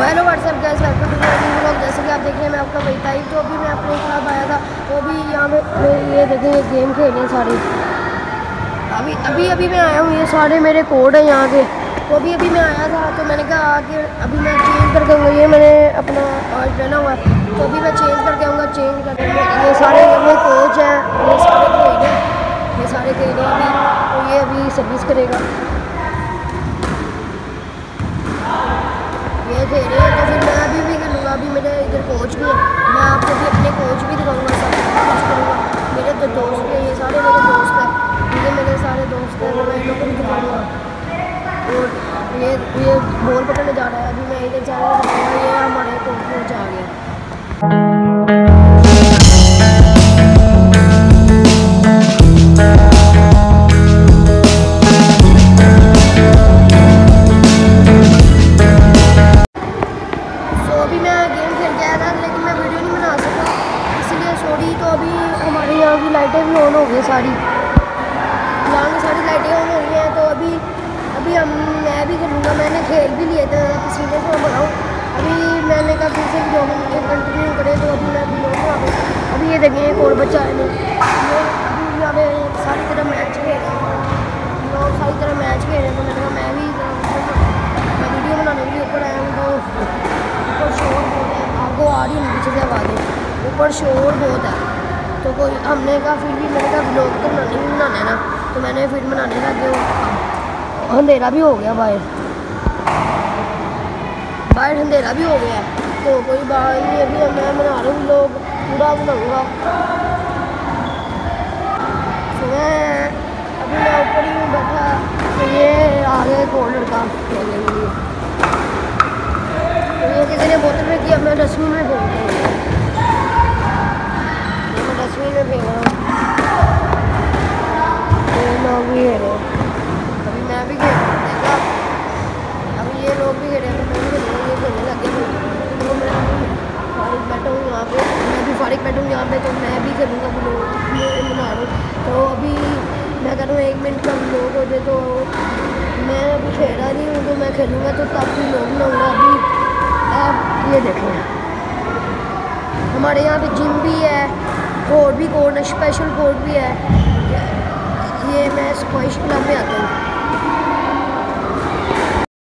Hello, what's up guys welcome to vlog जैसे कि आप देख रहे हैं, मैं आपका वही था तो अभी मैं अपने क्लब आया था तो अभी यहाँ पे ये देखें गेम खेल हैं सारे। अभी अभी अभी मैं आया हूँ, ये सारे मेरे कोड हैं यहाँ के। तो अभी अभी मैं आया था तो मैंने कहा, आके अभी मैं चेंज करके आऊँगा। ये मैंने अपना आज पहना हुआ है तो अभी मैं चेंज करके आऊँगा चेंज करके ये सारे वो कोच हैं, ये सारे खेल हैं, ये सारे खेल हैं अभी तो ये अभी सर्विस करेगा। ये हैं तो फिर मैं अभी भी करूँगा अभी मेरे इधर कोच भी है। मैं आपको भी अपने कोच भी दिखाऊँगा, सब कुछ करूँगा। मेरे तो दोस्त भी हैं, ये सारे मेरे दोस्त हैं। मेरे सारे दोस्त हैं, मैं भी दिखाऊँगा। और ये ये बॉल पकड़ने जा रहा है, अभी मैं इधर जा रहा हूँ अभी मैं गेम खेल के आया था, लेकिन मैं वीडियो नहीं बना सका। इसलिए सॉरी तो अभी हमारे यहाँ की लाइटें भी ऑन हो गई सारी। यहाँ की सारी लाइटें ऑन हो गई हैं तो अभी अभी हम, मैं भी खेलूँगा, मैंने खेल भी लिए थे पसीने से मैं बनाऊँ अभी मैंने कहा फिर से कंटिन्यू करें तो अभी में अभी ये देखें एक और बच्चा है आ रही है पीछे से आवाज़ें ऊपर शोर बहुत है। तो कोई, हमने कहा फिर भी, मैंने कहा ब्लॉग तो बनाने ही बनाना है ना। तो मैंने फिर बनाने लग गया अंधेरा भी हो गया बाहर। बाहर अंधेरा भी हो गया तो कोई बात नहीं अभी, मैं बना रहा हूँ लोग पूरा बनाऊँगा। मैं अभी मैं ऊपर ही बैठा। तो ये आ लड़का खेलने के लिए तो ये किसी ने बोतल में किया मैं डस्टबिन में फेंक मैं डस्टबिन में फेंक रहा हूँ लोग भी खेल रहे अभी मैं भी खेल रहा अभी ये लोग भी खेल रहे ये खेलने लग गए तो मैं फारिग बैठा हूँ यहाँ पे मैं भी फारिग बैठा हूँ यहाँ पे तो मैं भी खेलूँगा बना रहा तो अभी मैं कह रहा हूँ एक मिनट का ब्लॉग हो जाए तो मैं अभी खेला नहीं हूँ तो मैं खेलूँगा तो तब भी लोग बनाऊँगा अभी आप ये देखें हमारे यहाँ पे जिम भी है कोर्ट भी कोड स्पेशल कोर्ट भी है। ये मैं स्क्वाइश क्लब में आता हूँ।